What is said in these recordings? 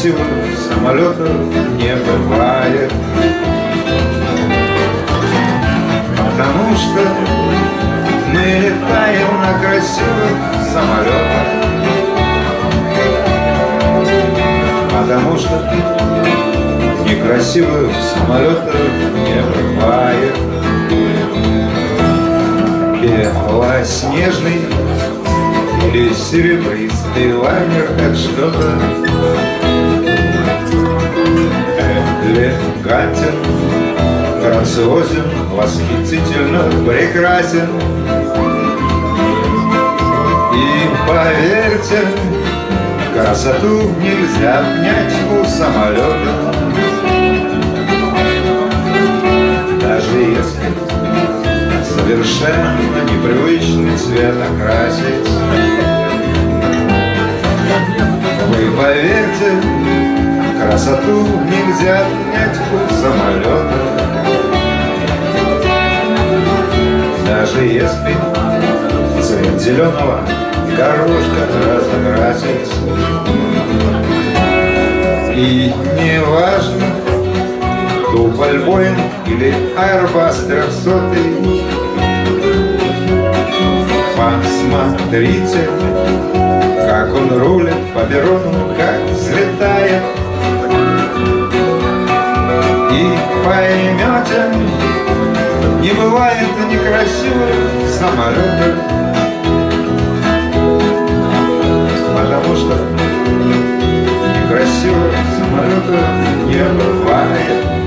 некрасивых самолетов не бывает. Потому что мы летаем на красивых самолетах. Потому что некрасивых самолетов не бывает. Белоснежный или серебристый лайнер Это что-то элегантен Грациозен, восхитительно прекрасен. И поверьте, красоту нельзя обнять у самолета. Даже если совершенно непривычный цвет окрасить. Вы поверьте, красоту нельзя отнять у самолета. Даже если цвет зеленого горошка разокрасить И не важно, Туполь Боинг или Airbus 300 Посмотрите, как он рулит по перрону, как взлетает поймете, не бывает некрасивых самолетов. Потому что некрасивых самолетов не бывает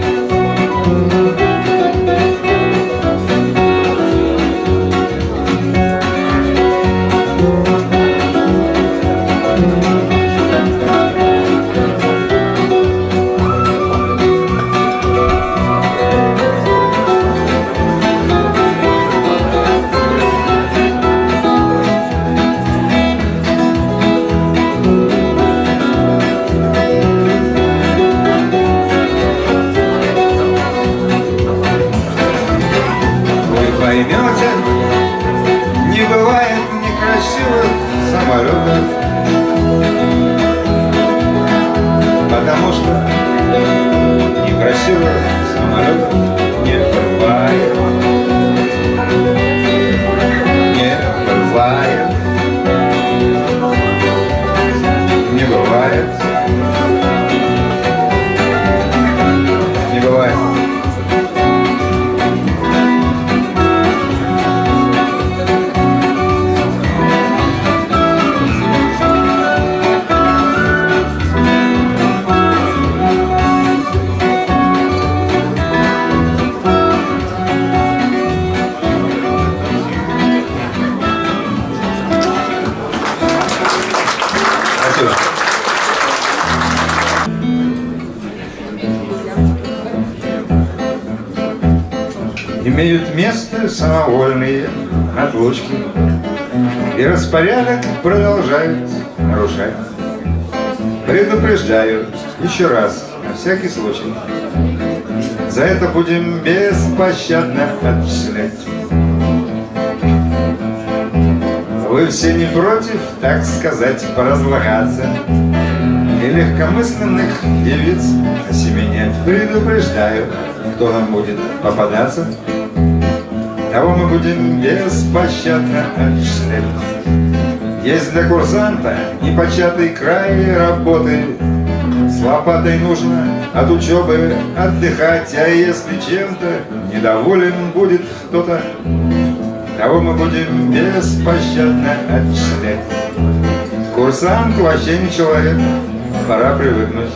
самовольные отлучки. И распорядок продолжают нарушать. Предупреждаю еще раз, на всякий случай. За это будем беспощадно отчислять. Вы все не против, так сказать, поразлагаться И легкомысленных девиц осеменять Предупреждаю, кто нам будет попадаться Того мы будем беспощадно отчислять Есть для курсанта непочатый край работы. С лопатой нужно от учебы отдыхать А если чем-то недоволен будет кто-то Кого мы будем беспощадно отчислять Курсант вообще не человек, пора привыкнуть.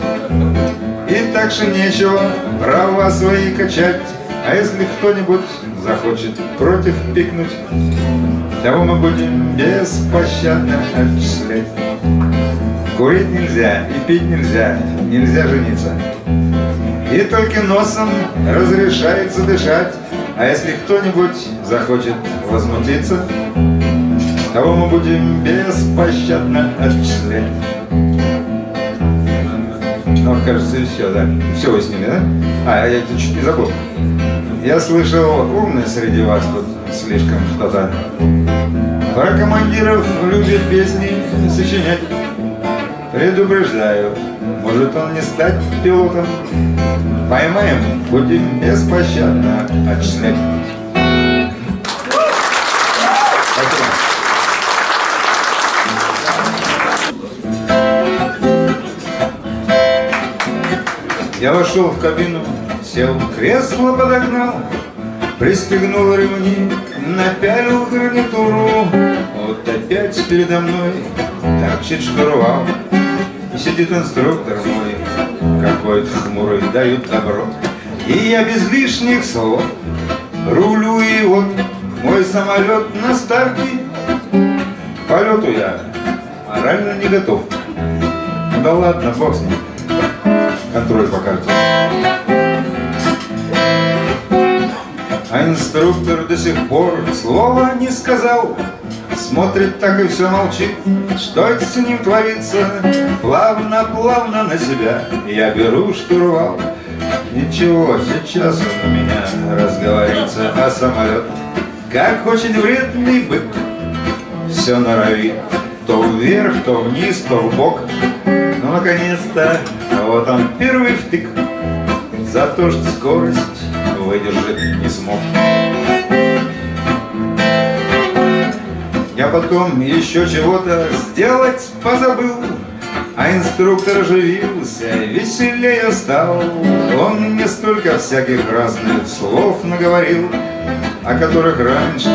И так же нечего права свои качать. А если кто-нибудь захочет против пикнуть Того мы будем беспощадно отчислять Курить нельзя и пить нельзя, нельзя жениться. И только носом разрешается дышать, а если кто-нибудь захочет возмутиться, того мы будем беспощадно отчислять. Ну, кажется, и все, да? Все вы с ними, да? А, я чуть не забыл. Я слышал, умный среди вас тут слишком кто-то. Про командиров любит песни сочинять. Предупреждаю, может он не стать пилотом. Поймаем, будем беспощадно отчислять. Я вошел в кабину, сел, кресло подогнал, Пристегнул ремни, напялил гарнитуру. Вот опять передо мной торчит штурвал, И сидит инструктор мой, какой-то хмурый, дают добро. И я без лишних слов рулю и вот мой самолет на старте. К полету я морально не готов. Да ладно, бог с ним контроль по карте. А инструктор до сих пор слова не сказал, Смотрит так и все молчит, что это с ним творится. Плавно-плавно на себя я беру штурвал. Ничего, сейчас он у меня разговорится, а самолет, как очень вредный бык, все норовит, то вверх, то вниз, то в бок. Ну, наконец-то, вот он первый втык. За то, что скорость выдержать не смог. Я потом еще чего-то сделать позабыл а инструктор оживился, веселее стал. Он мне столько всяких разных слов наговорил О которых раньше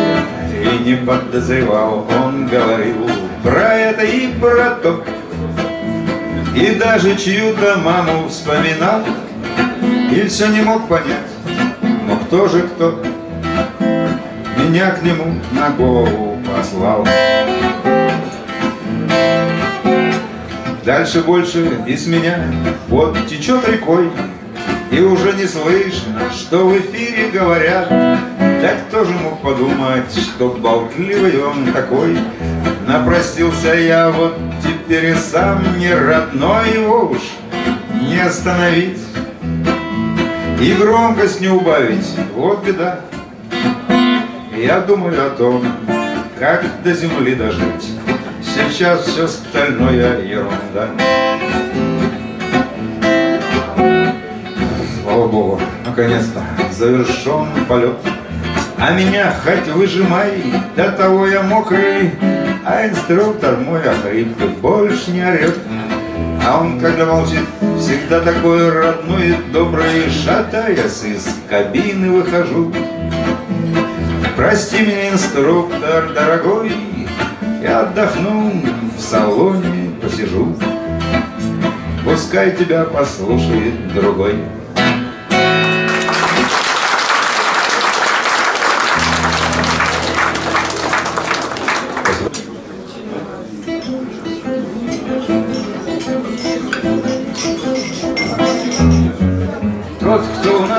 и не подозревал. Он говорил про это и про то и даже чью-то маму вспоминал И все не мог понять, но кто же кто Меня к нему на голову послал. Дальше больше из меня вот течет рекой И уже не слышно, что в эфире говорят. Да кто же мог подумать, что болтливый он такой? Напросился я вот теперь и сам не родной его уж не остановить. И громкость не убавить, вот беда. Я думаю о том, как до земли дожить. Сейчас все остальное ерунда. Слава Богу, наконец-то завершен полет А меня хоть выжимай, до того я мокрый а инструктор мой охрип больше не орет А он, когда молчит, всегда такой родной и добрый. Шатаясь из кабины выхожу. Прости меня, инструктор дорогой Я отдохну, в салоне посижу. Пускай тебя послушает другой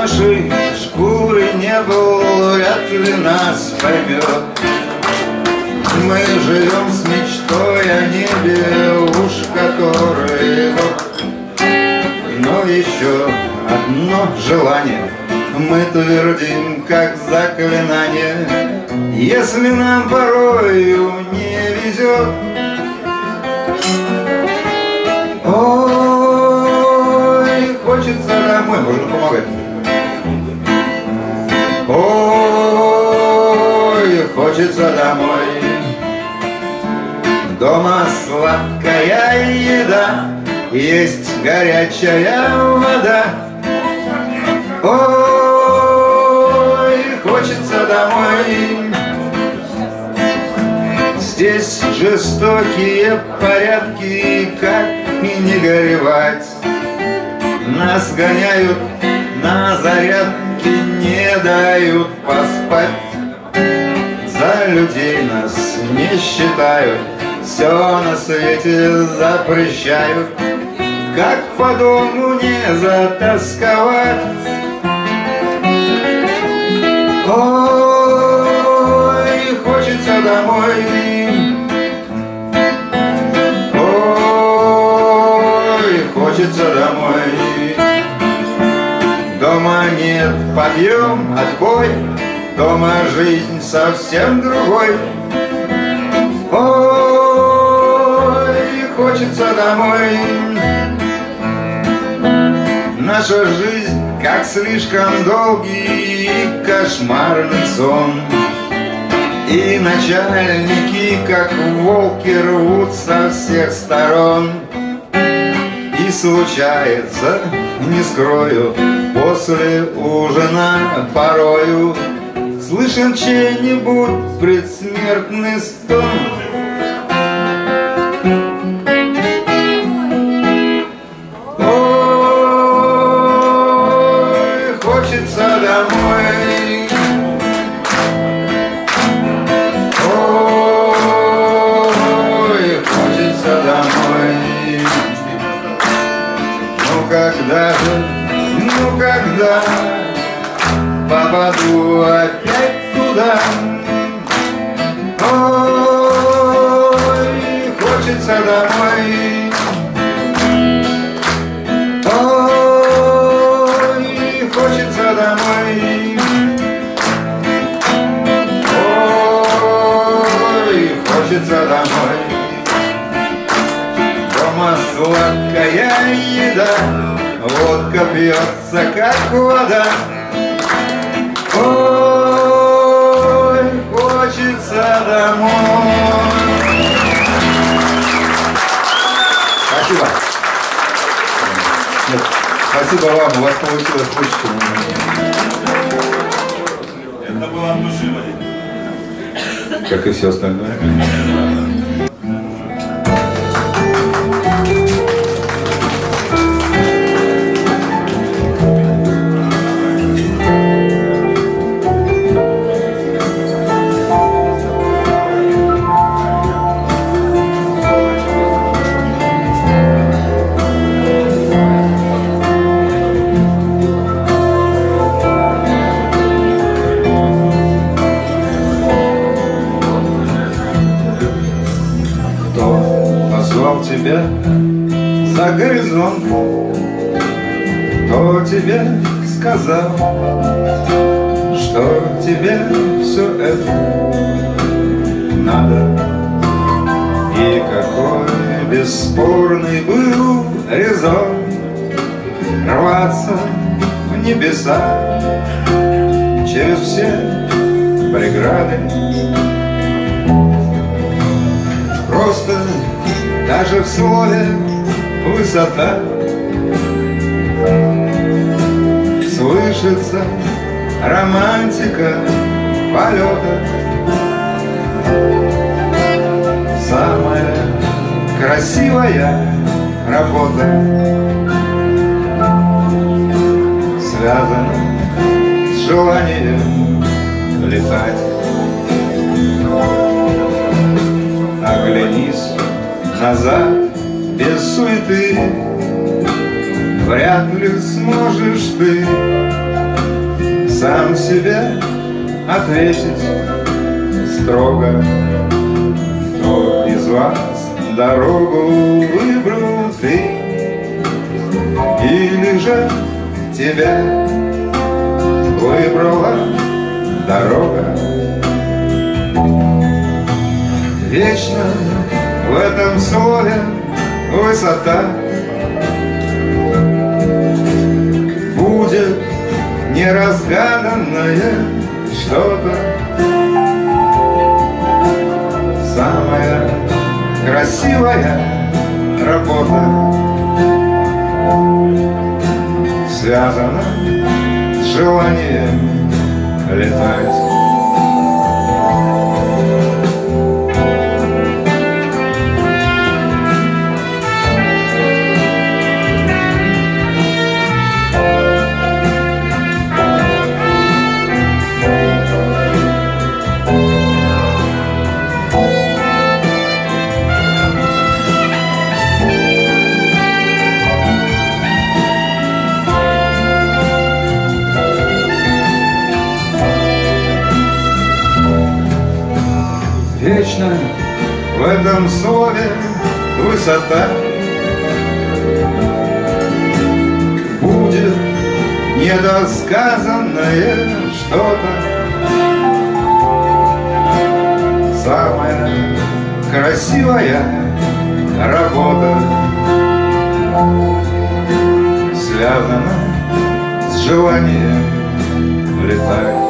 нашей шкуры не был, вряд ли нас поймет. Мы живем с мечтой о небе, уж который год. Но еще одно желание мы твердим, как заклинание. Если нам порою не везет, хочется домой, можно помогать. Ой, хочется домой. Дома сладкая еда Есть горячая вода. Ой, хочется домой. Здесь жестокие порядки Как и не горевать Нас гоняют на зарядку не дают поспать. За людей нас не считают Все на свете запрещают. Как по дому не затасковать. Ой, хочется домой. Ой, хочется домой Дома подъем, отбой. Дома жизнь совсем другой. Ой, хочется домой. Наша жизнь как слишком долгий кошмарный сон. И начальники, как волки, рвут со всех сторон. И случается, не скрою, после ужина порою Слышен чей-нибудь предсмертный стон. Ой, хочется домой Слышится романтика полета. Самая красивая работа Связана с желанием летать. Оглянись назад без суеты Вряд ли сможешь ты Сам себе ответить строго. Кто из вас дорогу выбрал ты. Или же тебя выбрала дорога. Вечно в этом слове высота неразгаданное что-то. Самая красивая работа Связана с желанием летать вечно в этом слове высота. Будет недосказанное что-то, Самая красивая работа Связана с желанием летать.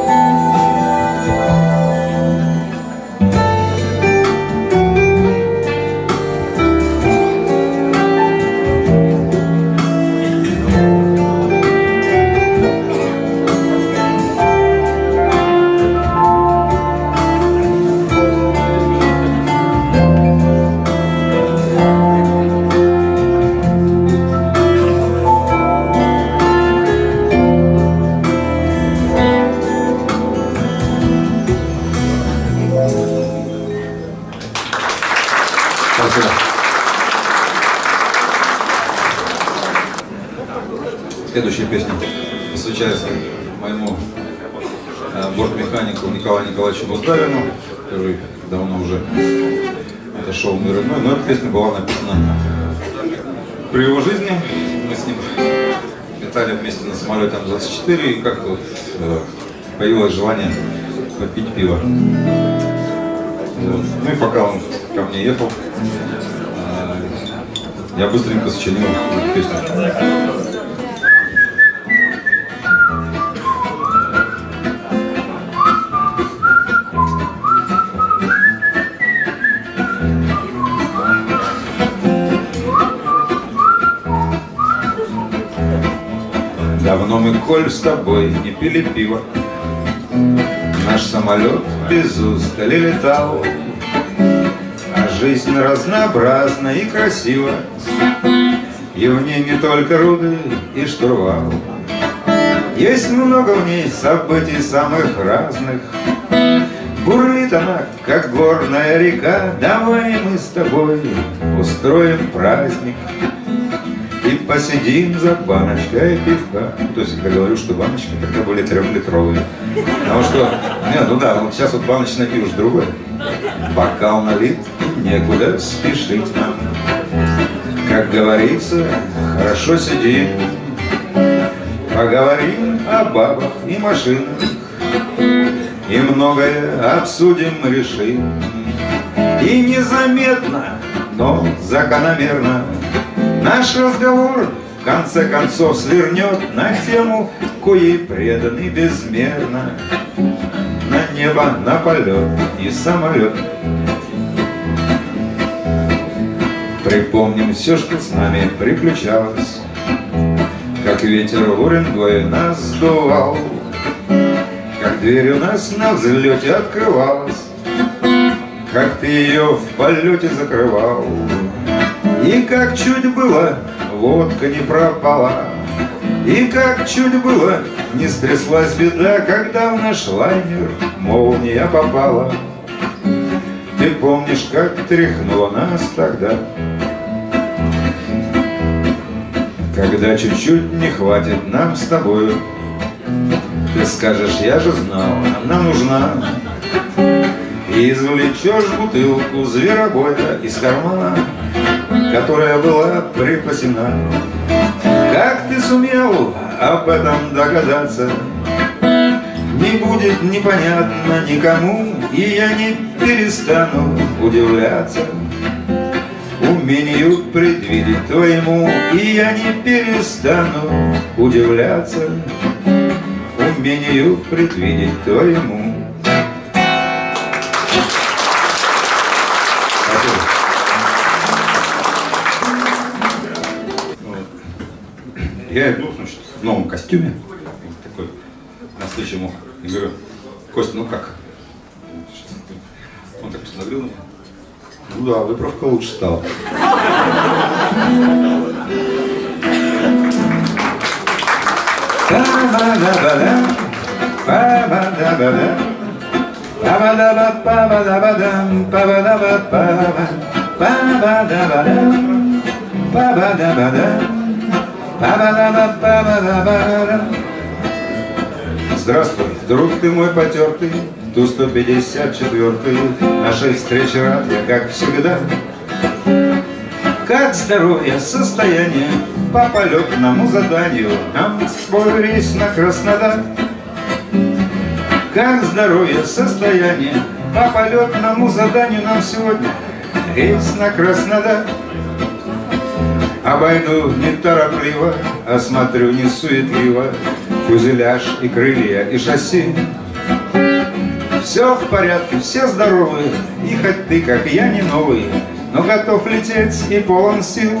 Николаевичу Буздарину, который давно уже отошел мир иной, но эта песня была написана при его жизни. Мы с ним летали вместе на самолете Ан-24, и как-то вот, э, появилось желание попить пиво. Вот. Ну и пока он ко мне ехал, э, я быстренько сочинил эту песню. Коль, с тобой не пили пиво. Наш самолет без устали летал. А жизнь разнообразна и красива. И в ней не только руды и штурвал. Есть много в ней событий самых разных. Бурлит она, как горная река. Давай мы с тобой устроим праздник посидим за баночкой пивка. То есть, я говорю, что баночки тогда были трехлитровые. Потому что, нет, ну да, вот сейчас вот баночное пиво же другое. Бокал налит, некуда спешить нам. Как говорится, хорошо сидим, поговорим о бабах и машинах. И многое обсудим, решим. И незаметно, но закономерно Наш разговор в конце концов свернет на тему, коей преданы безмерно. На небо, на полет и самолет. Припомним все, что с нами приключалось, Как ветер в Уренгое нас сдувал, Как дверь у нас на взлете открывалась, Как ты ее в полете закрывал. И как чуть было, водка не пропала, И как чуть было, не стряслась беда, Когда в наш лайнер молния попала. Ты помнишь, как тряхнуло нас тогда? Когда чуть-чуть не хватит нам с тобою, Ты скажешь, я же знал, она нужна. И извлечешь бутылку зверобоя из кармана, которая была припасена. Как ты сумел об этом догадаться? Не будет непонятно никому, и я не перестану удивляться Умению предвидеть твоему, и я не перестану удивляться Умению предвидеть твоему. Я иду, значит, в новом костюме, такой, на встречу ему, и говорю, Костя, ну как? Он так посмотрел на меня. Ну да, выправка лучше стала. Здравствуй, друг ты мой потертый, ту 154-ю Нашей встречи рад я, как всегда. Как здоровье, состояние По полетному заданию? Нам свой рейс на Краснодар. Как здоровье, состояние По полетному заданию? Нам сегодня рейс на Краснодар Обойду неторопливо, осмотрю не суетливо Фюзеляж и крылья и шасси. Все в порядке, все здоровы. И хоть ты, как я, не новый Но готов лететь и полон сил.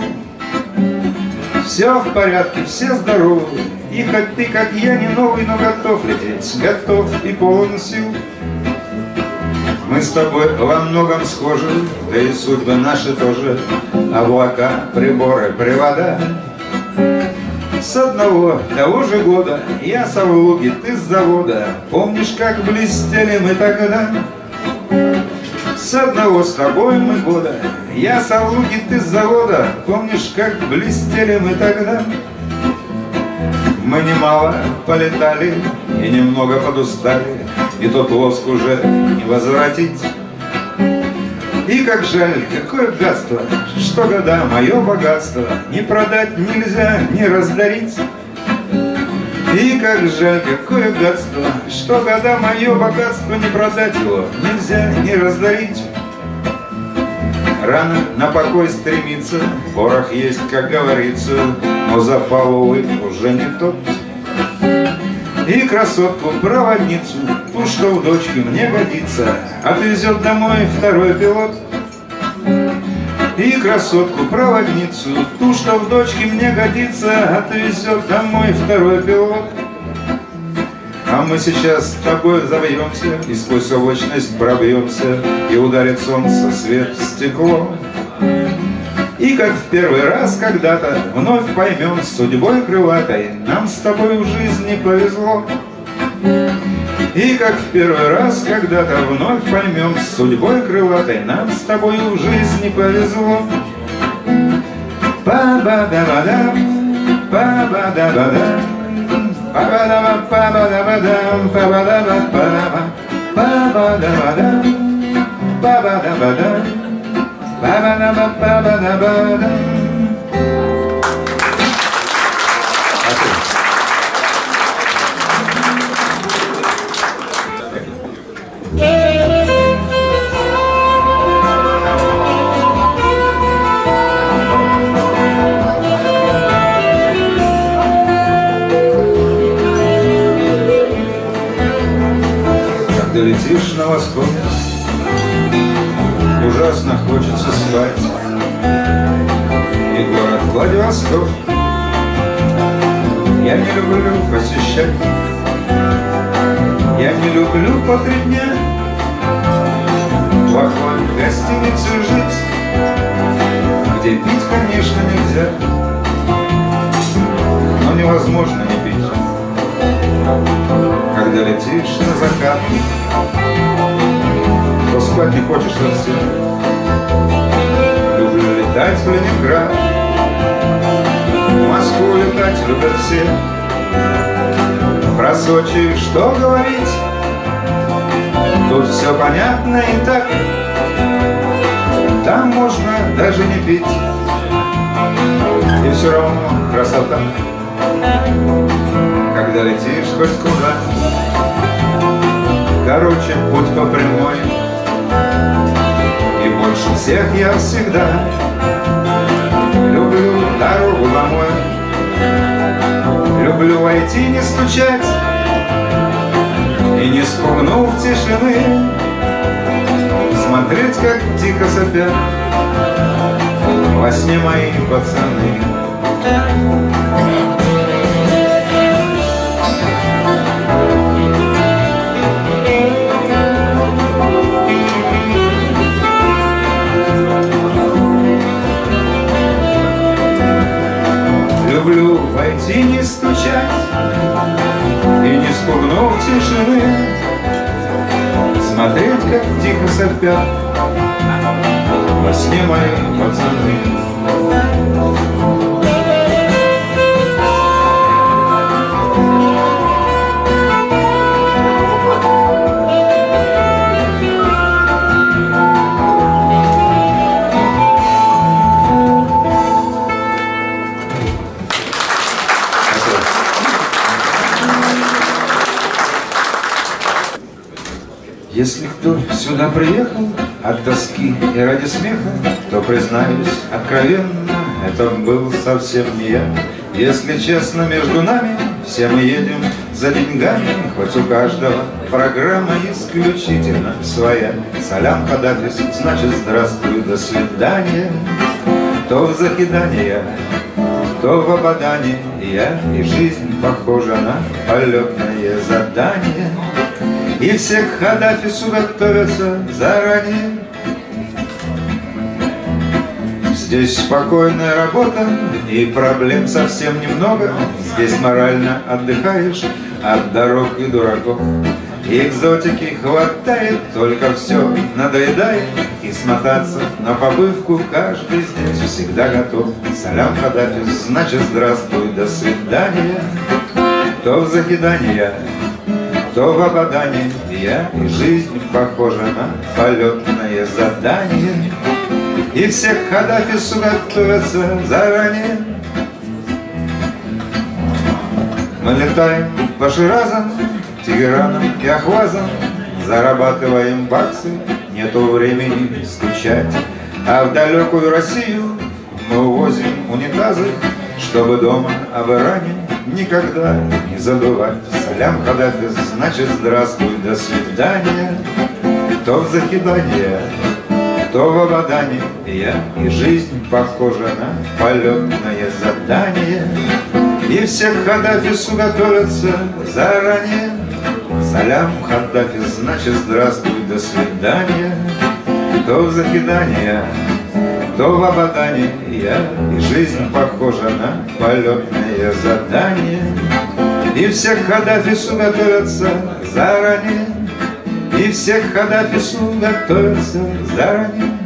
Все в порядке, все здоровы. И хоть ты, как я, не новый Но готов лететь, готов и полон сил. Мы с тобой во многом схожи, да и судьбы наши тоже. Облака, приборы, привода. С одного того же года я с Авлуги, ты с завода. Помнишь, как блестели мы тогда? С одного с тобой мы года Я с Авлуги, ты с завода Помнишь, как блестели мы тогда? Мы немало полетали И немного подустали и тот лоск уже не возвратить. И как жаль, какое гадство, что года мое богатство Не продать нельзя, не раздарить. И как жаль, какое гадство, что года мое богатство Не продать его нельзя, не раздарить. Рано на покой стремиться, порох есть, как говорится, Но запал, увы, уже не тот. И красотку-проводницу, ту, что в дочке мне годится, Отвезет домой второй пилот. И красотку-проводницу, ту, что в дочке мне годится, Отвезет домой второй пилот. А мы сейчас с тобой завьемся И сквозь облачность пробьемся И ударит солнце свет в стекло и как в первый раз когда-то Вновь поймем судьбой крылатой Нам с тобой в жизни повезло. И как в первый раз когда-то Вновь поймем судьбой крылатой Нам с тобой в жизни повезло. Па-ба-да-ба-дам, па-ба-да-ба-дам Па-ба-да-ба-па-ба-да-ба-дам, па-ба-да-ба-па-ба Па-ба-да-ба-дам, па-ба-да-ба-дам. Когда летишь на восток ужасно хочется спать И город Владивосток. Я не люблю посещать. Я не люблю по три дня. В гостинице жить Где пить, конечно, нельзя. Но невозможно не пить. Когда летишь на закат то спать не хочешь совсем. Летать в Ленинград, в Москву летать любят все. Про Сочи что говорить, тут все понятно и так. Там можно даже не пить, и все равно красота. Когда летишь хоть куда, короче, путь по прямой, и больше всех я всегда Люблю дорогу домой. Люблю войти, не стучать И не спугнув тишины. Смотреть, как тихо сопят Во сне мои пацаны где мои пацаны? Если кто сюда приехал, от тоски и ради смеха, то, признаюсь откровенно, это был совсем не я. Если честно, между нами все мы едем за деньгами, хоть у каждого программа исключительно своя. Салям Хадафис, значит здравствуй, до свидания. То в закидание, то в ободание я, и жизнь похожа на полетное задание. И все к Хадафису готовятся заранее. Здесь спокойная работа и проблем совсем немного. Здесь морально отдыхаешь от дорог и дураков. Экзотики хватает, только все надоедает. И смотаться на побывку каждый здесь всегда готов. Салям Хадафис, значит здравствуй, до свидания. То в закидание, то в ободание Я и жизнь похожа на полетное задание и все к Хадафису готовятся заранее. Мы летаем по Ширазам, Тегеранам и Ахвазам Зарабатываем баксы, нету времени скучать. А в далекую Россию мы увозим унитазы Чтобы дома об Иране никогда не забывать. Салям Хадафис, значит здравствуй, до свидания. То в закидание то в Абадане я, и жизнь похожа на полетное задание. И все к Хадафису готовятся заранее. Салям, Хадафис, значит здравствуй, до свидания. То в закидание, то в Абадане я, и жизнь похожа на полетное задание. И все к Хадафису готовятся заранее. И все к Хадафису готовятся заранее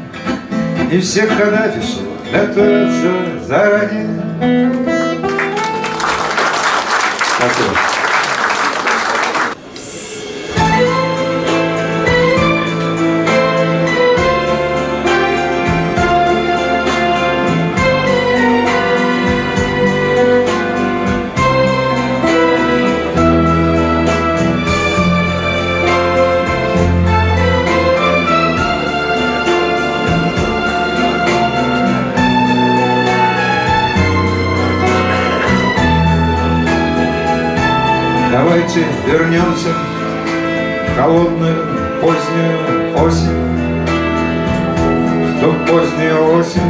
И все к Хадафису готовятся заранее Спасибо. Давайте вернемся в холодную позднюю осень, В ту позднюю осень,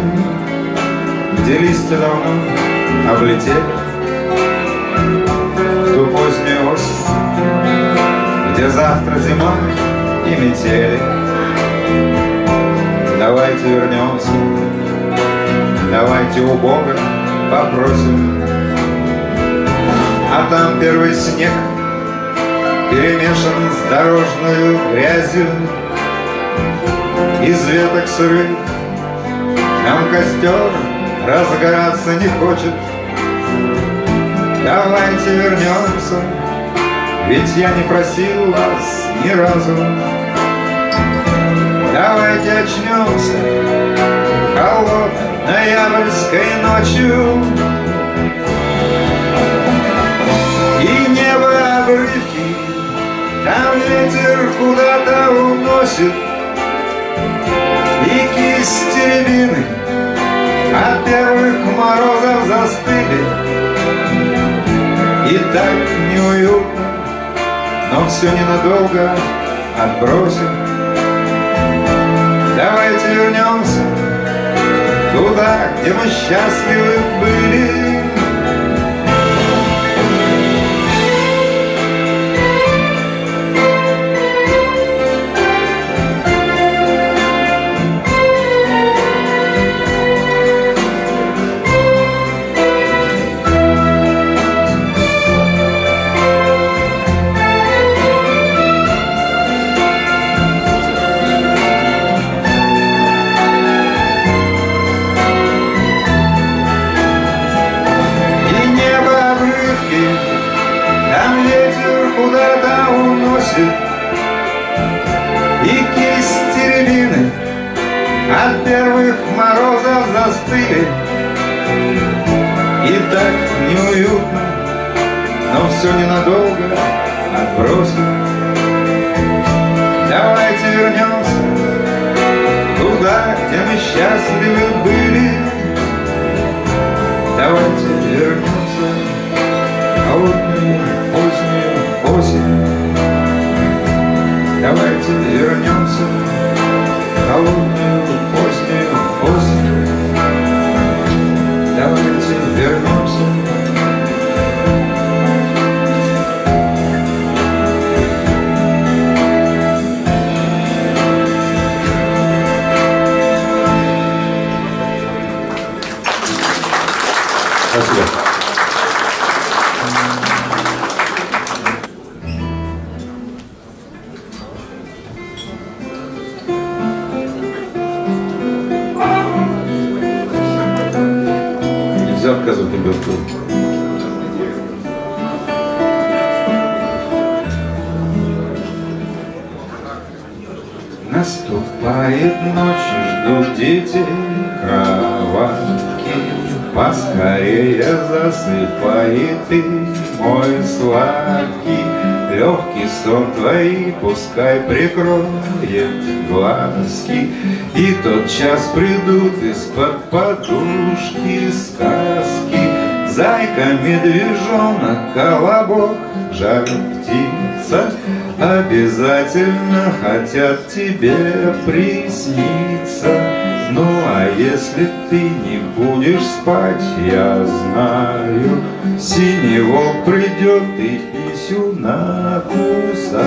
где листья давно облетели, В ту позднюю осень, где завтра зима и метели. Давайте вернемся, давайте у Бога попросим. А там первый снег Перемешан с дорожной грязью Из веток сырых. Нам костер разгораться не хочет. Давайте вернемся Ведь я не просил вас ни разу. Давайте очнемся Холодной ноябрьской ночью уносит И кисти рябины От первых морозов застыли И так неуютно Но все ненадолго отбросим. Давайте вернемся Туда, где мы счастливы были неуютно, но все ненадолго отбросим Давайте вернемся туда, где мы счастливы были. Давайте вернемся в холодную позднюю осень. Давайте вернемся в холодную Наступает ночь, ждут дети кроватки, Поскорее засыпай ты, мой сладкий, Легкий сон твой пускай прикроет глазки, И тот час придут из-под подушки сказки. Зайка, медвежонок, колобок, жар птица — Обязательно хотят тебе присниться. Ну а если ты не будешь спать, я знаю волк придет и писю накусает.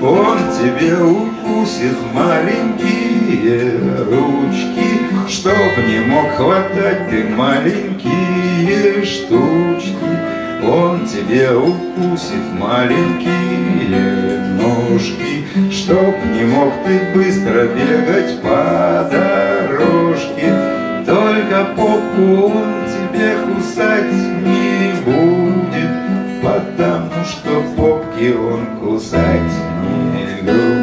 Он тебе укусит маленькие ручки. Чтоб не мог хватать ты маленькие штучки он тебе укусит маленькие ножки, Чтоб не мог ты быстро бегать по дорожке. Только попку он тебе кусать не будет, Потому что попки он кусать не любит.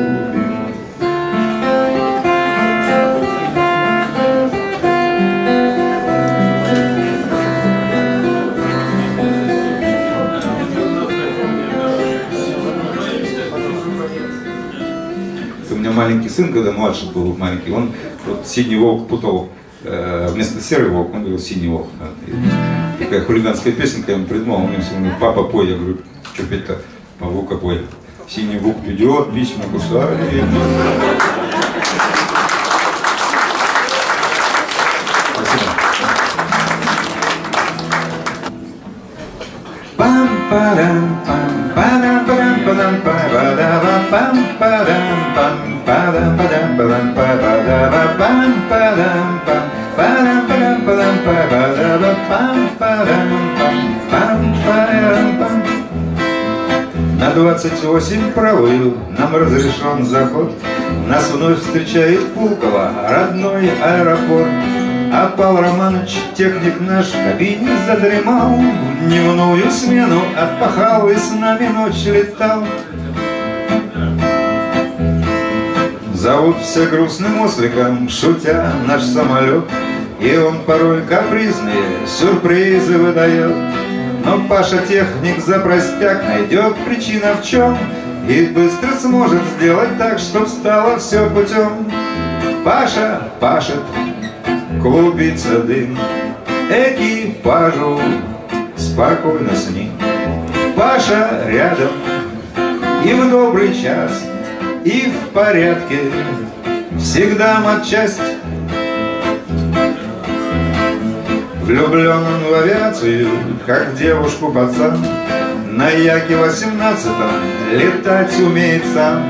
Маленький сын, когда младший был маленький, он вот синий волк путал э, вместо серый волк, он говорил синий волк. Да. Такая хулиганская песенка, я ему придумал, он мне все говорит, папа, пой, я говорю, что петь-то, по волка пой. Синий волк идет, письма кусали. Пам-парам, пам-парам, 28 правую нам разрешен заход. Нас вновь встречает Пулково, родной аэропорт. Опал Романыч, техник наш, кабинет задремал, Дневную смену отпахал и с нами ночь летал. Зовут все грустным осликом, шутя наш самолет, И он порой капризные сюрпризы выдает. Но Паша техник за простяк найдет причина в чем И быстро сможет сделать так, чтоб стало все путем. Паша пашет, клубится дым, экипажу спокойно с ним. Паша рядом, и в добрый час — и в порядке Всегда матчасть Влюблен он в авиацию, как девушку пацан. На Яке восемнадцатом летать умеет сам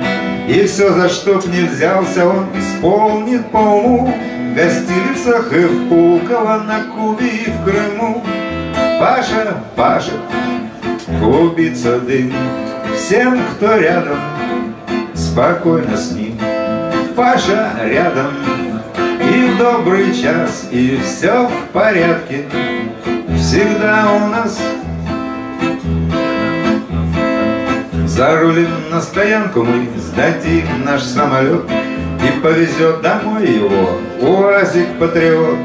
И все, за что б не взялся, он исполнит по уму. В гостиницах и в Пулково, на Кубе и в Крыму. Паша пашет, клубится дым. Всем, кто рядом, спокойно с ним. Паша рядом, добрый час, и все в порядке, всегда у нас. Зарулим на стоянку мы, сдадим наш самолет, И повезет домой его УАЗик Патриот.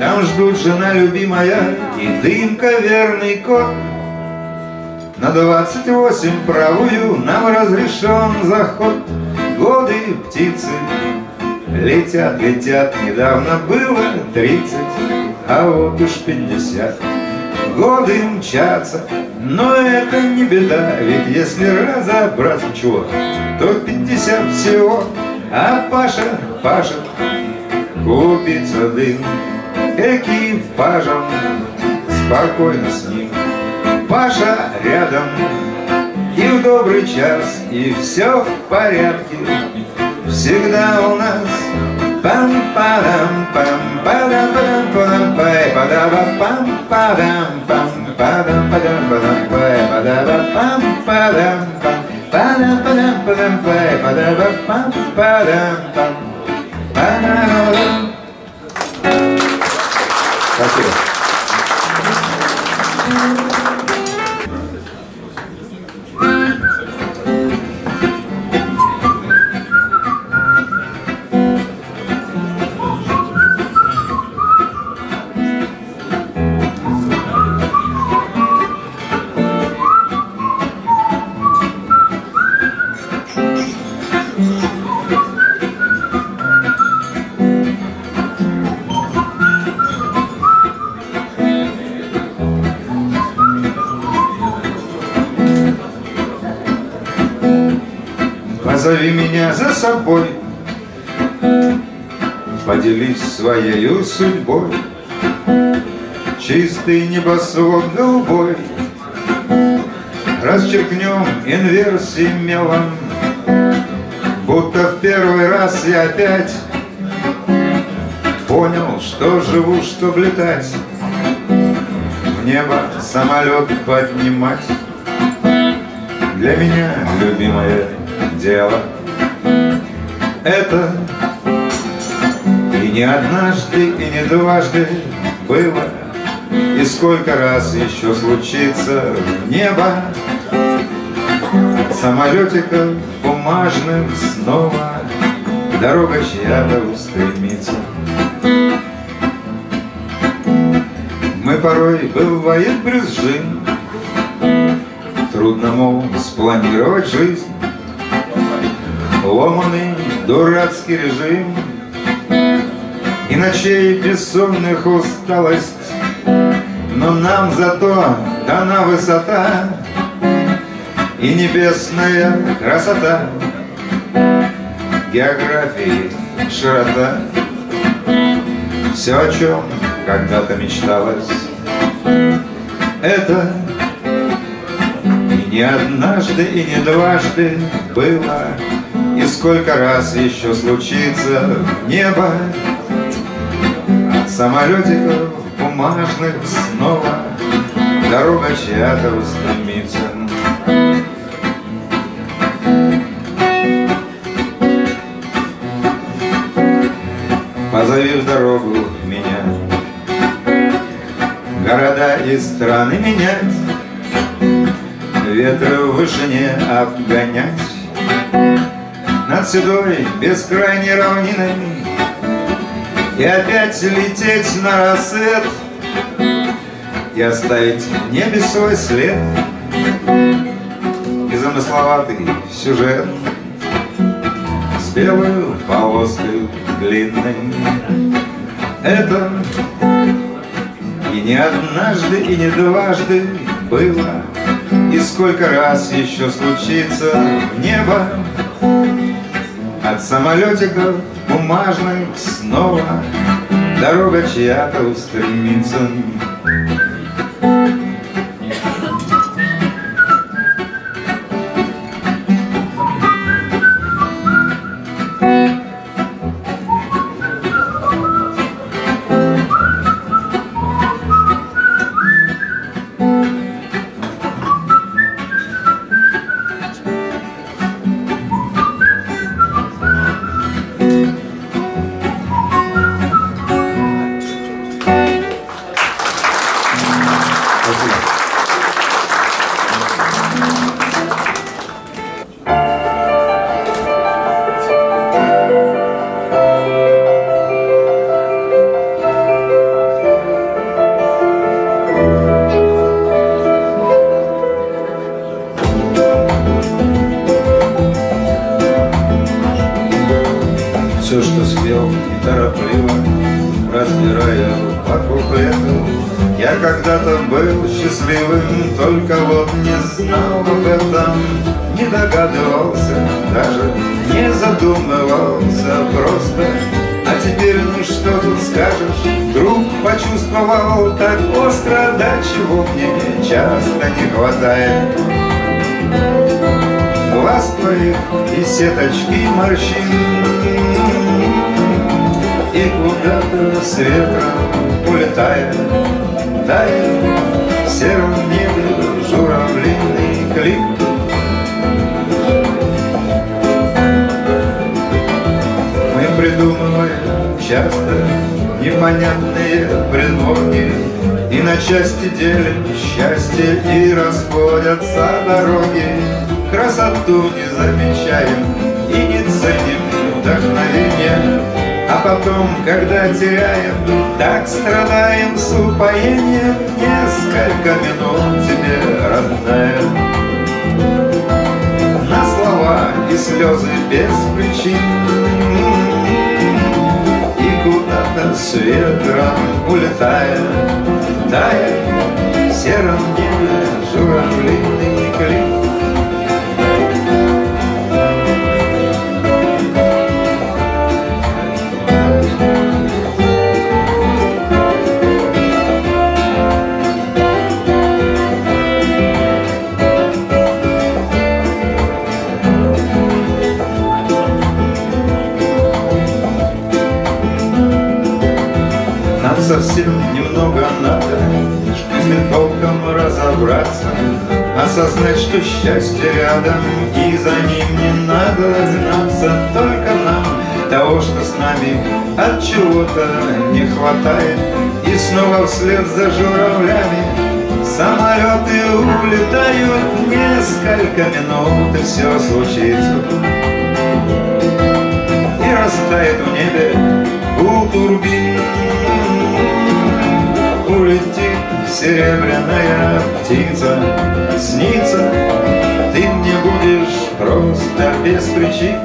Там ждут жена любимая и дымка верный кот. На двадцать восемь правую нам разрешен заход Годы птицы летят, летят. Недавно было тридцать, а вот уж пятьдесят. Годы мчатся, но это не беда Ведь если разобраться чего, то пятьдесят всего. А Паша, Паша, купится дым экипажем. Спокойно с ним Паша рядом. И в добрый час И все в порядке. Всегда у нас pam param pam param param param pai padaba pam param pam param param param pai padaba pam param pam param param param pai padaba pam param pam param Собой. Поделись своей судьбой. Чистый небосвод голубой. Расчеркнем инверсии мелом. Будто в первый раз я опять Понял, что живу, чтоб летать В небо самолет поднимать. Для меня, любимая дело Это и не однажды, и не дважды было. И сколько раз еще случится в небо От самолетиков бумажных снова Дорога чья-то устремится. Мы порой бывает брюзжим. Трудно, мол, спланировать жизнь. Ломанный дурацкий режим. И ночей бессонных усталость. Но нам зато дана высота. И небесная красота. Географии широта. Все, о чем когда-то мечталось. Это не однажды, и не дважды было и сколько раз еще случится небо От самолетиков бумажных снова Дорога чья-то устремится. Позови в дорогу меня. Города и страны менять Ветры в вышине обгонять над седой бескрайней равниной. И опять лететь на рассвет И оставить в небе свой след. И замысловатый сюжет С белой полоской длинной. Это и не однажды, и не дважды было. И сколько раз еще случится в небо от самолетиков бумажных снова. Дорога чья-то устремится когда-то был счастливым, только вот не знал об этом, не догадывался, даже не задумывался просто. А теперь ну что тут скажешь, вдруг почувствовал так остро, да чего мне часто не хватает. Глаз твоих и сеточки морщин И куда-то с ветром улетает Тает в сером небе журавлиный клип Мы придумываем часто непонятные предлоги И на части делим счастье и расходятся дороги. Красоту не замечаем потом, когда теряем, так страдаем с упоением. Несколько минут тебе, родная. На слова и слезы без причин. И куда-то с ветром улетая Тает в сером небе совсем немного надо, Чтобы толком разобраться, Осознать, что счастье рядом, И за ним не надо гнаться, Только нам того, что с нами от чего-то не хватает, И снова вслед за журавлями Самолеты улетают несколько минут, и все случится. И растает в небе у турбин улетит серебряная птица Снится, ты мне будешь просто без причин.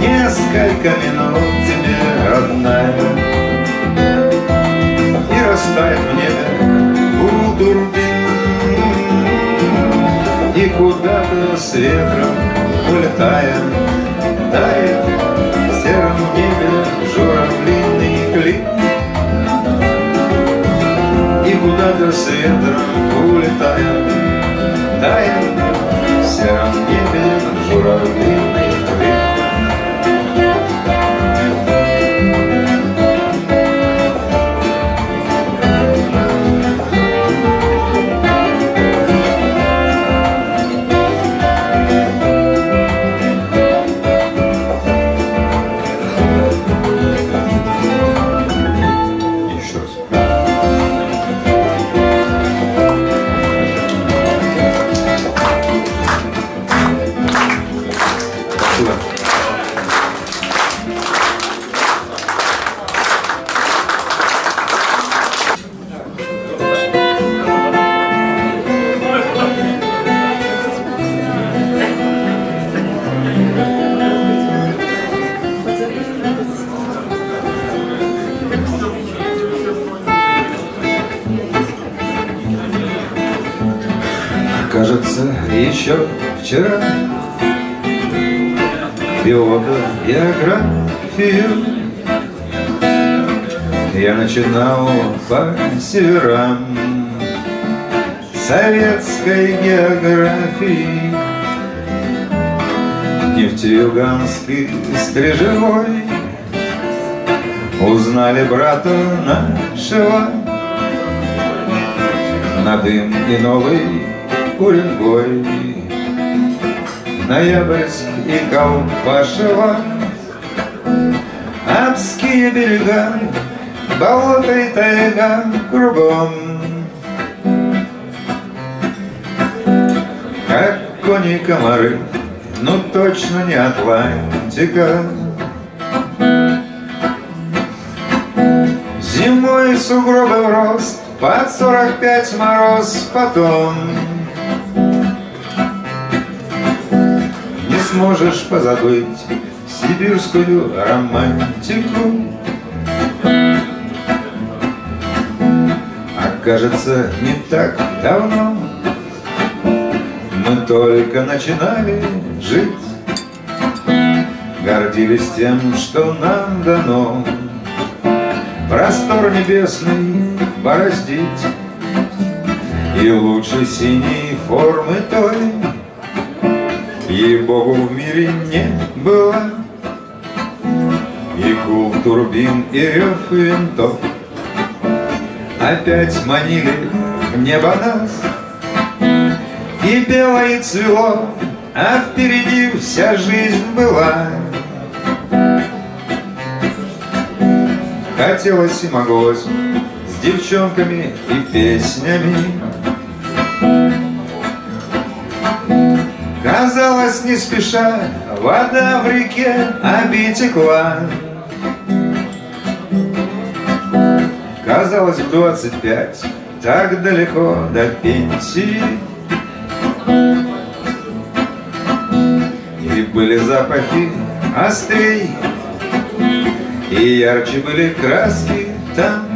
Несколько минут тебе, родная И растает в небе у И куда-то с ветром улетая куда-то с ветром улетая, Тает в сером небе журавлиный вчера биографию Я начинал по северам советской географии. Нефтеюганский стрижевой. Узнали брата нашего. На дым и новый Уренгой Ноябрьск и Колпашево Апские берега, болото и тайга кругом. Как кони комары, ну точно не Атлантика. Зимой сугробы в рост, под сорок пять мороз потом сможешь позабыть сибирскую романтику. кажется, не так давно Мы только начинали жить Гордились тем, что нам дано Простор небесный бороздить И лучше синей формы той Ей-богу в мире не было. И гул турбин, и рев винтов. Опять манили в небо нас. И пело и цвело, а впереди вся жизнь была. Хотелось и моглось с девчонками и песнями Казалось, не спеша, вода в реке обитекла Казалось, в двадцать пять, так далеко до пенсии. И были запахи острей И ярче были краски там.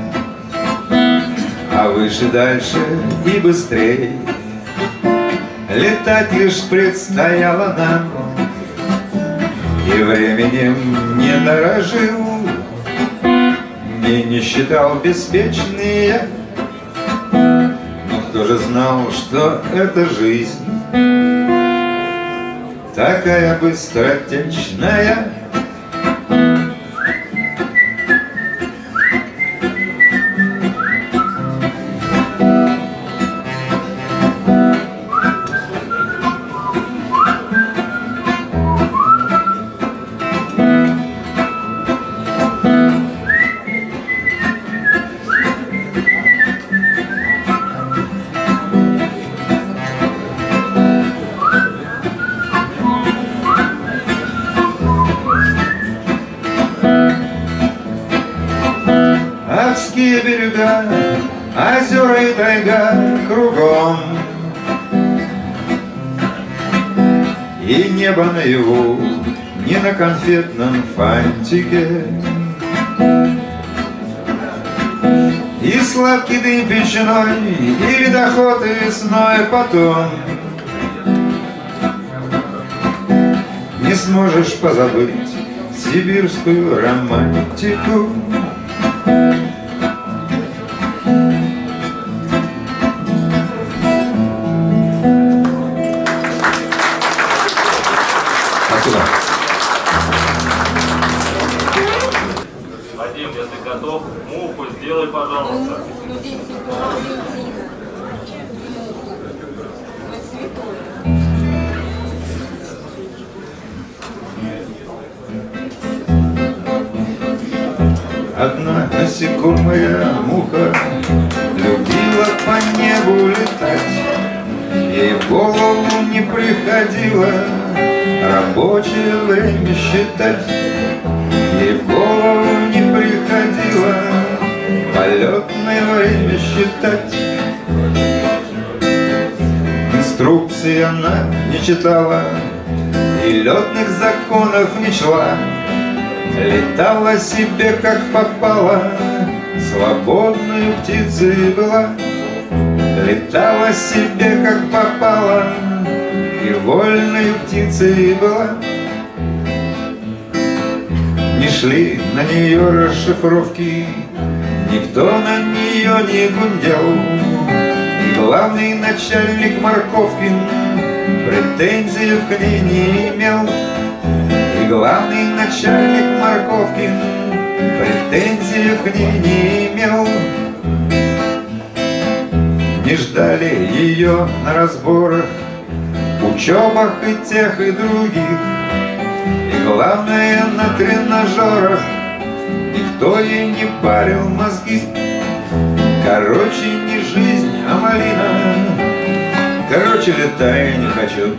А выше, дальше и быстрей Летать лишь предстояло нам И временем не дорожил И не считал беспечные Но кто же знал, что это жизнь Такая быстротечная на конфетном фантике. И сладкий дым печеной, и ледоход весной потом. Не сможешь позабыть сибирскую романтику считать Ей в голову не приходило Полетное время считать Инструкции она не читала И летных законов не чла Летала себе как попала, Свободной птицей была. Летала себе как попала, И вольной птицей была. Не шли на нее расшифровки, Никто на нее не гундел. И главный начальник Марковкин Претензий к ней не имел. И главный начальник Марковкин Претензий к ней не имел Не ждали ее на разборах Учебах и тех, и других главное на тренажерах. Никто ей не парил мозги. Короче, не жизнь, а малина. Короче, летай не хочу.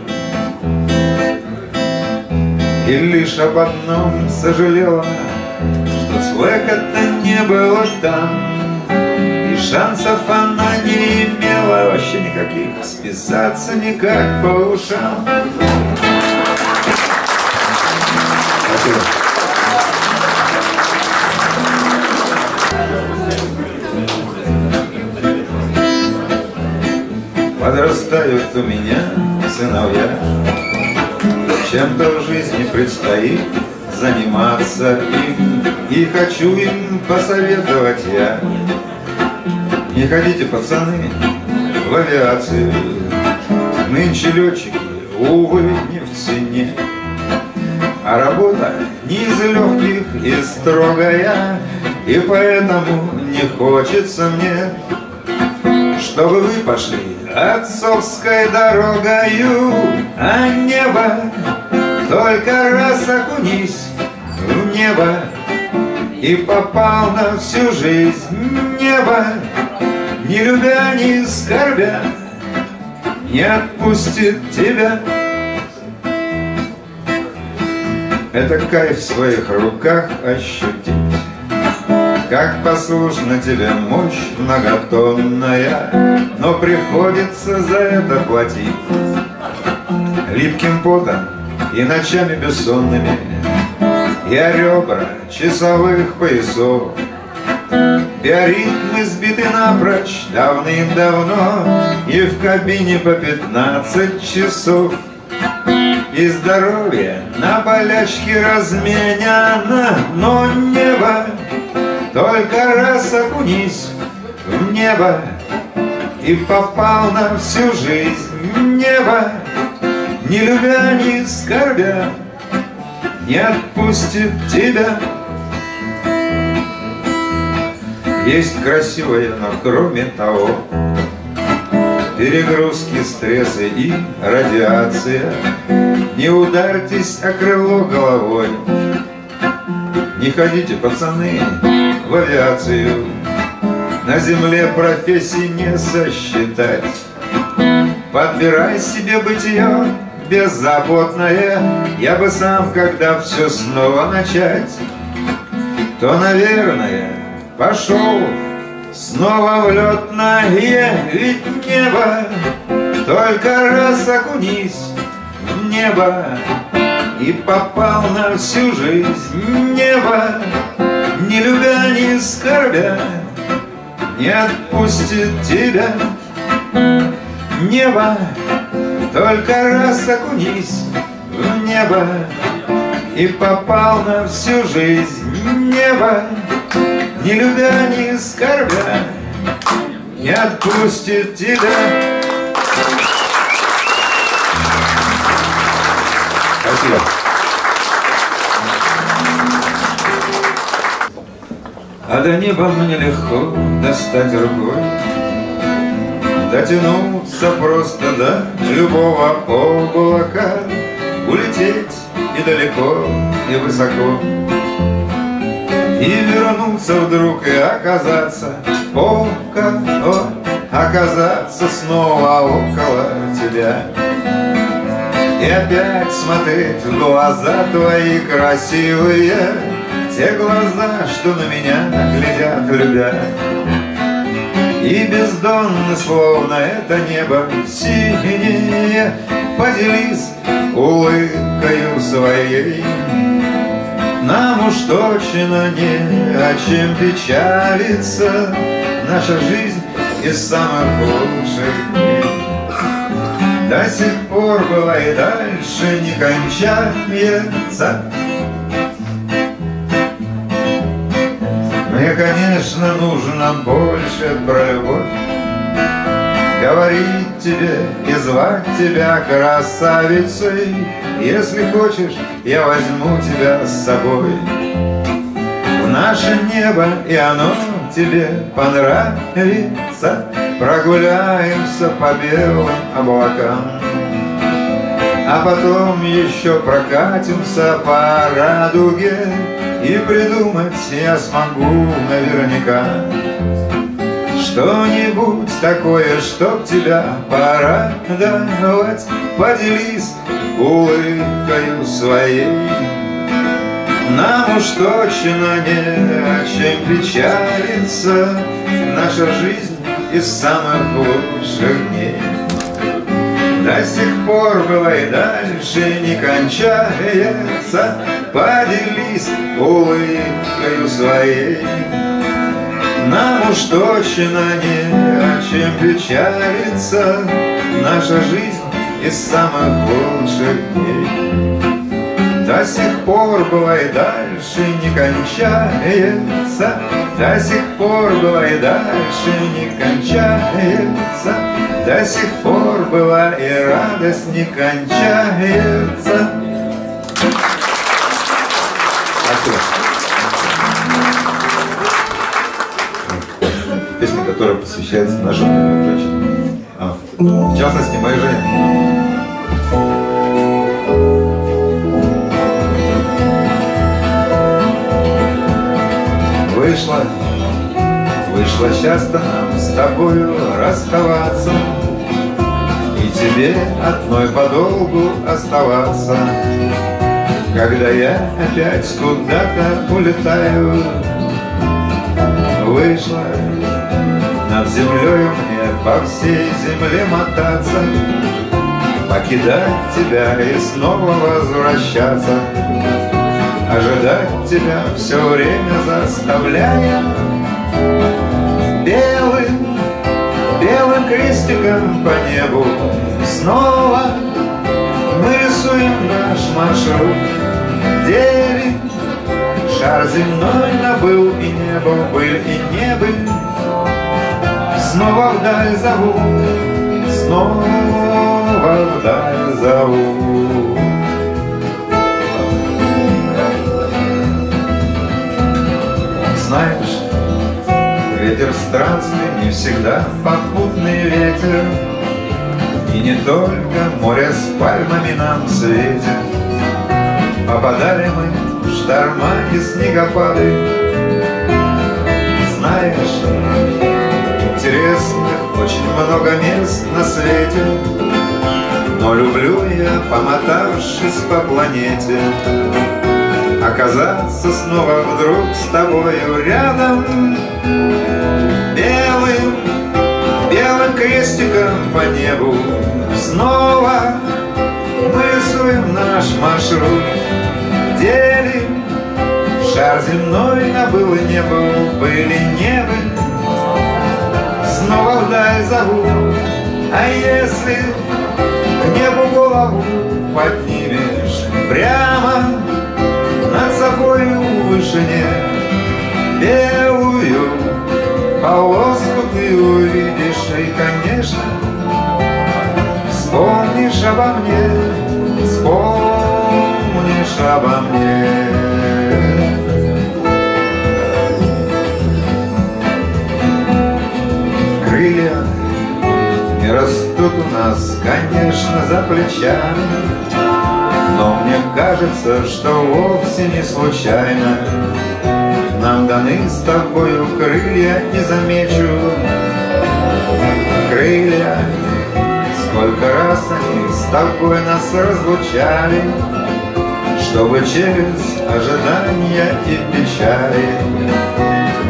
И лишь об одном сожалела, Что слэка-то не было там, И шансов она не имела Вообще никаких, списаться никак по ушам. Подрастают у меня сыновья. Чем-то в жизни предстоит заниматься им И хочу им посоветовать я. Не ходите, пацаны, в авиацию Нынче летчики, увы, не в цене. А работа не из легких и строгая И поэтому не хочется мне Чтобы вы пошли отцовской дорогою А небо только раз окунись в небо И попал на всю жизнь небо. Не любя, не скорбя Не отпустит тебя. Это кайф в своих руках ощутить как послушна тебе мощь многотонная, Но приходится за это платить Липким потом и ночами бессонными Я ребра часовых поясов Биоритмы сбиты напрочь давным-давно И в кабине по пятнадцать часов. И здоровье на болячки разменяно Но небо только раз окунись в небо И попал на всю жизнь небо. Не любя, не скорбя Не отпустит тебя. Есть красивое, но кроме того Перегрузки, стрессы и радиация. Не ударьтесь о крыло головой. Не ходите, пацаны, в авиацию. На земле профессии не сосчитать. Подбирай себе бытие беззаботное. Я бы сам, когда все снова начать То, наверное, пошел снова в летное Ведь небо только раз окунись в небо И попал на всю жизнь небо не любя, не скорбя, не отпустит тебя небо. Только раз окунись в небо и попал на всю жизнь небо. Не любя, не скорбя, не отпустит тебя. Спасибо. А до неба мне легко достать рукой. Дотянуться просто до любого облака. Улететь и далеко, и высоко. И вернуться вдруг и оказаться около. Оказаться снова около тебя. И опять смотреть в глаза твои красивые те глаза, что на меня глядят, любя. И бездонно, словно это небо синее Поделись улыбкою своей. Нам уж точно не о чем печалиться Наша жизнь из самых лучших дней. До сих пор была и дальше не кончается Мне, конечно, нужно больше про любовь Говорить тебе и звать тебя красавицей. Если хочешь, я возьму тебя с собой. В наше небо, и оно тебе понравится. Прогуляемся по белым облакам. А потом еще прокатимся по радуге и придумать я смогу наверняка Что-нибудь такое, чтоб тебя порадовать. Поделись улыбкою своей. Нам уж точно не о чем печалиться. Наша жизнь из самых лучших дней до сих пор была и дальше не кончается. Поделись улыбкою своей. Нам уж точно не о чем печалиться. Наша жизнь из самых лучших дней До сих пор бывает дальше не кончается До сих пор бывает дальше не кончается До сих пор была и радость не кончается Спасибо. Песня, которая посвящается нашим. А, в частности, моей жене. Вышла, вышла часто нам с тобою расставаться. И тебе одной подолгу оставаться. Когда я опять куда-то улетаю Вышла. Над землею мне по всей земле мотаться. Покидать тебя и снова возвращаться Ожидать тебя все время заставляя. Белым, белым крестиком по небу Снова мы рисуем наш маршрут. Делим шар земной на был и не был, и не был Снова вдаль зовут, снова вдаль зовут ветер странствий не всегда попутный ветер, И не только море с пальмами нам светит. Попадали мы в шторма и снегопады, Знаешь, интересных очень много мест на свете, Но люблю я, помотавшись по планете, Оказаться снова вдруг с тобою рядом Белым, белым крестиком по небу Снова мы рисуем наш маршрут. Делим шар земной на был и не был Были не был Снова вдаль зовут А если к небу голову поднимешь Прямо над собою в вышине Белую полоску ты увидишь И, конечно, вспомнишь обо мне Вспомнишь обо мне. Крылья не растут у нас, конечно, за плечами но мне кажется, что вовсе не случайно Нам даны с тобою крылья, не замечу. Крылья, сколько раз они с тобой нас разлучали Чтобы через ожидания и печали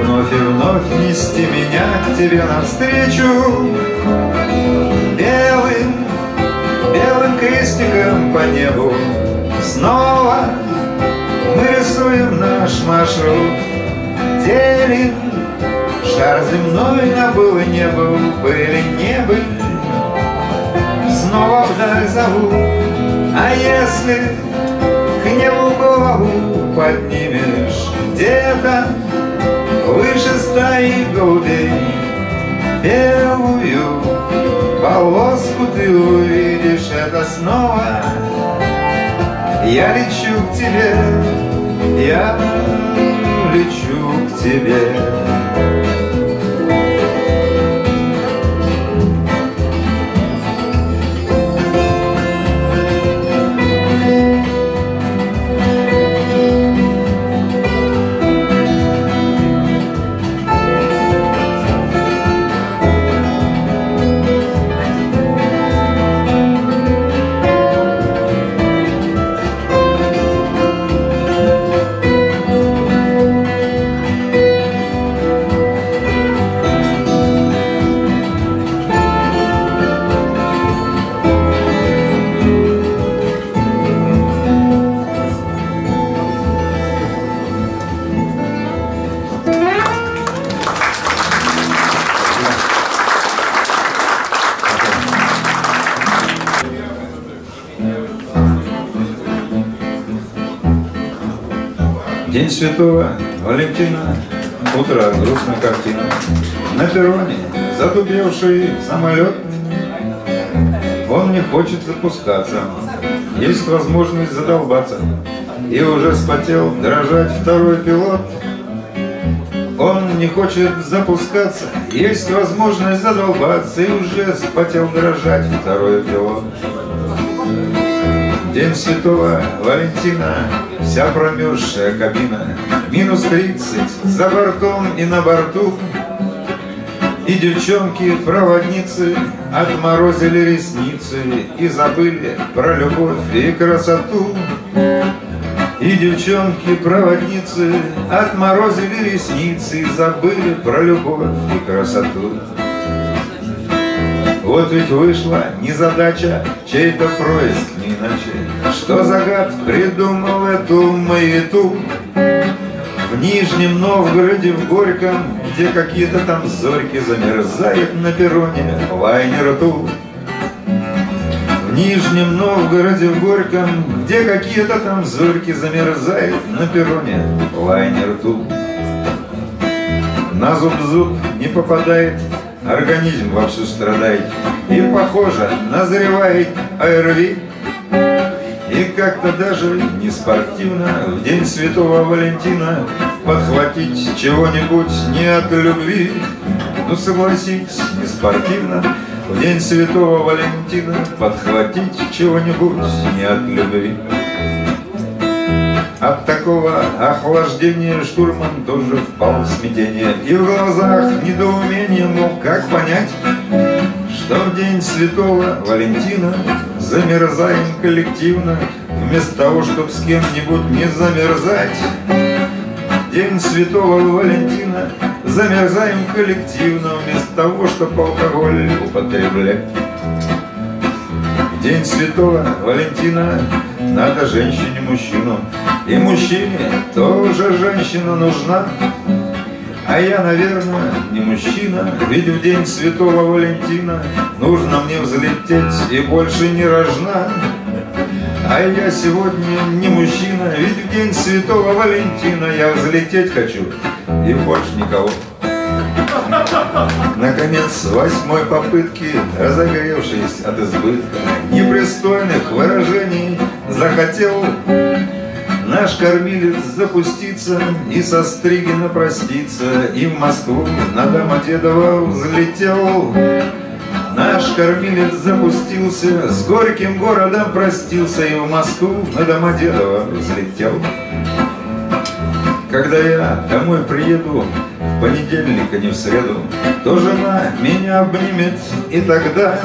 Вновь и вновь нести меня к тебе навстречу. Белым, белым крестиком по небу Снова мы рисуем наш маршрут Делим шар земной на был и не был Были не были Снова вдаль зовут А если к небу голову поднимешь Где-то выше стаи голубей. Белую полоску ты увидишь Это снова я лечу к тебе, я лечу к тебе. День Святого Валентина, утро, грустная картина. На перроне задубевший самолет, он не хочет запускаться, есть возможность задолбаться. И уже спотел дрожать второй пилот. Он не хочет запускаться, есть возможность задолбаться, и уже спотел дрожать второй пилот. День Святого Валентина, вся промерзшая кабина, Минус тридцать за бортом и на борту, И девчонки-проводницы отморозили ресницы И забыли про любовь и красоту. И девчонки-проводницы отморозили ресницы И забыли про любовь и красоту. Вот ведь вышла незадача, чей-то происк не иначе. Что за гад придумал эту маяту? В Нижнем Новгороде, в Горьком, где какие-то там зорьки замерзают на перроне лайнер ту. В Нижнем Новгороде, в Горьком, где какие-то там зорьки замерзают на перроне лайнер ту. На зуб-зуб не попадает Организм вовсю страдает И, похоже, назревает ОРВИ И как-то даже не спортивно. В день Святого Валентина Подхватить чего-нибудь не от любви. Ну, согласитесь, не спортивно. В день Святого Валентина Подхватить чего-нибудь не от любви. От такого охлаждения штурман тоже впал в смятение. И в глазах недоумение мог как понять Что в день святого Валентина Замерзаем коллективно Вместо того, чтоб с кем-нибудь не замерзать. День святого Валентина Замерзаем коллективно Вместо того, чтобы алкоголь употреблять. День святого Валентина надо женщине мужчину И мужчине тоже женщина нужна А я, наверное, не мужчина. Ведь в день святого Валентина. Нужно мне взлететь и больше не рожна. А я сегодня не мужчина, ведь в день святого Валентина. Я взлететь хочу и больше никого. Наконец, восьмой попытки, разогревшись от избытка непристойных выражений, захотел наш кормилец запуститься и со Стригина проститься, и в Москву на Домодедово взлетел. Наш кормилец запустился, с горьким городом простился, и в Москву на Домодедово взлетел. Когда я домой приеду, в понедельник, а не в среду, То жена меня обнимет, и тогда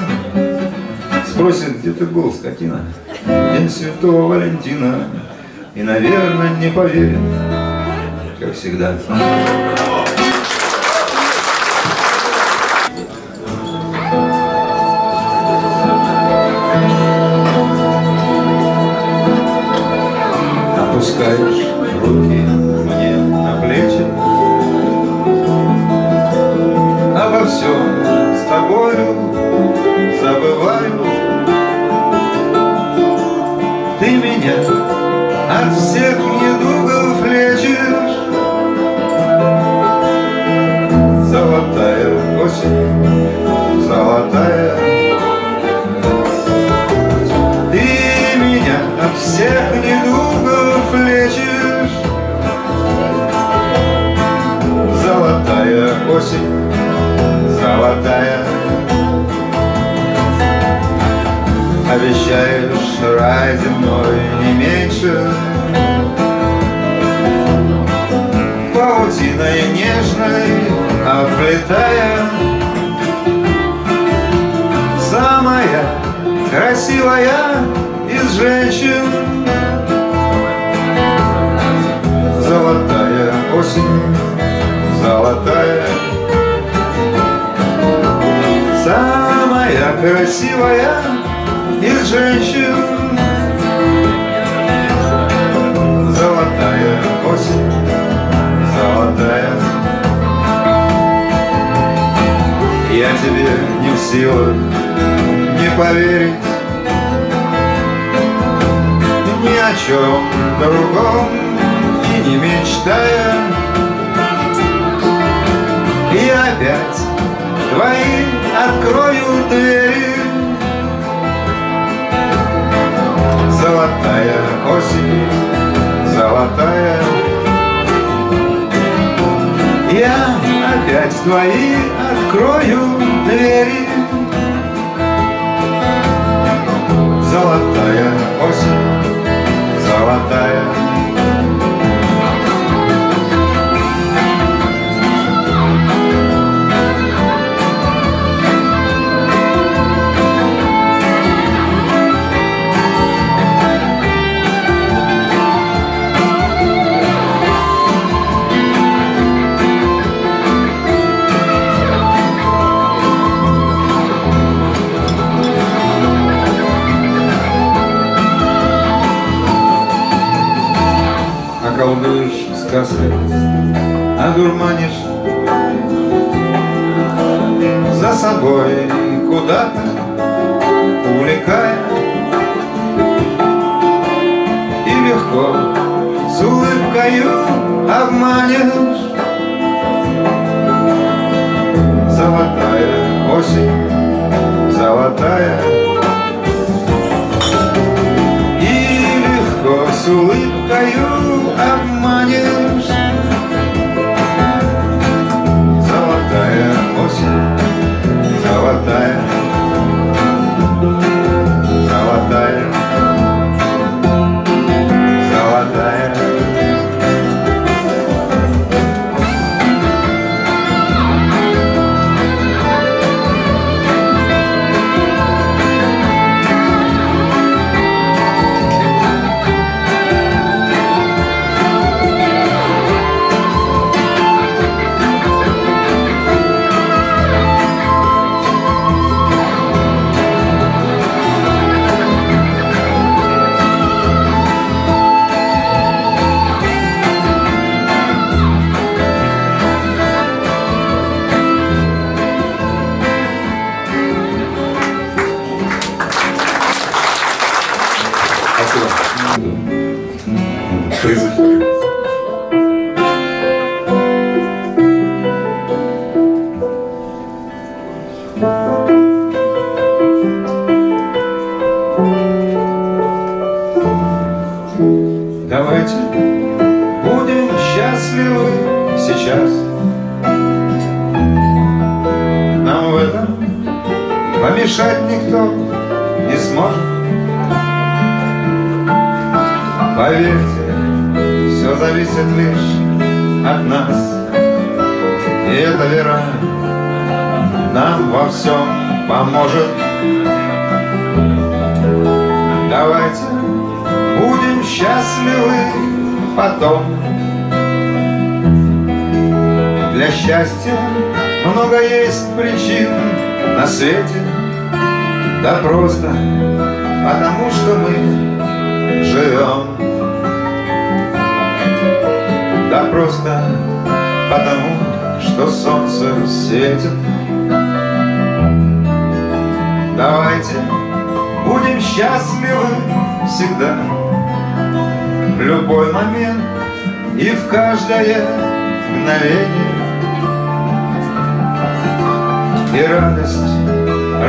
Спросит, где ты был, скотина? День Святого Валентина, И, наверное, не поверит, как всегда. Красивая из женщин. Золотая осень, золотая. Самая красивая из женщин. Золотая осень, золотая. Я тебе не в силах не поверить чем другом и не мечтая И опять твои открою двери. Золотая осень, золотая. Я опять твои открою двери. Золотая осень, золотая сказкой, одурманишь. За собой куда-то увлекая. И легко с улыбкою обманешь. Золотая осень, золотая. И легко с улыбкою обманешь золотая Золотая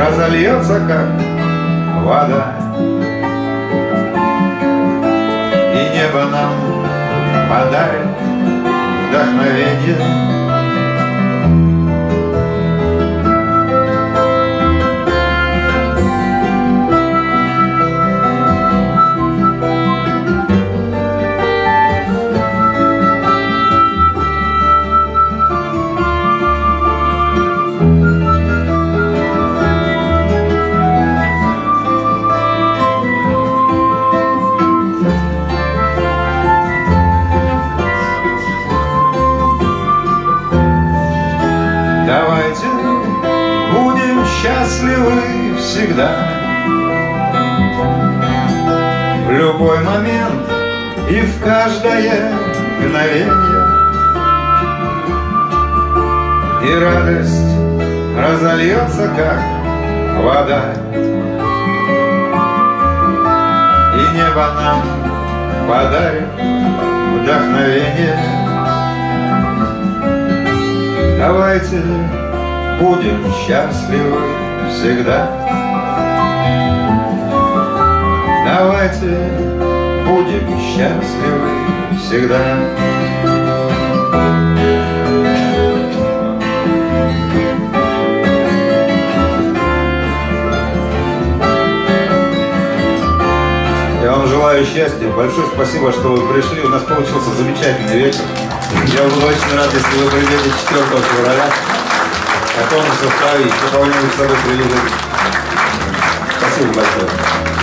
разольется, как вода, и небо нам подарит вдохновение. Счастливы всегда. В любой момент и в каждое мгновение. И радость разольется, как вода. И небо нам подарит вдохновение. Давайте будем счастливы всегда. Давайте будем счастливы всегда. Я вам желаю счастья. Большое спасибо, что вы пришли. У нас получился замечательный вечер. Я буду очень рад, если вы придете 4 февраля составе и что кого-нибудь с собой привезете. Спасибо большое.